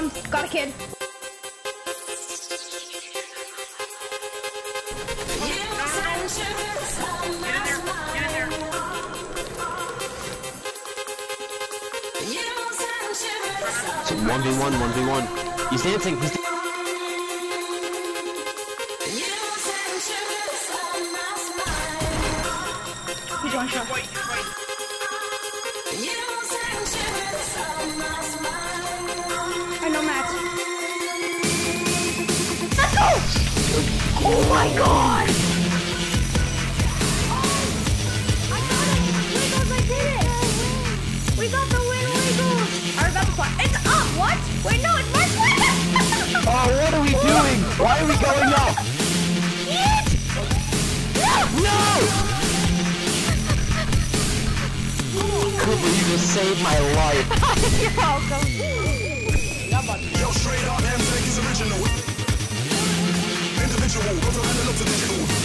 Um, got a kid. So 1v1, 1v1. He's dancing. He's He's one shot. Oh my god! I I! We got the. It's up! What? Wait, no, it's win! Oh, what are we doing? Why are we going up? No! You just saved my life. You're welcome. individual. From analog to digital.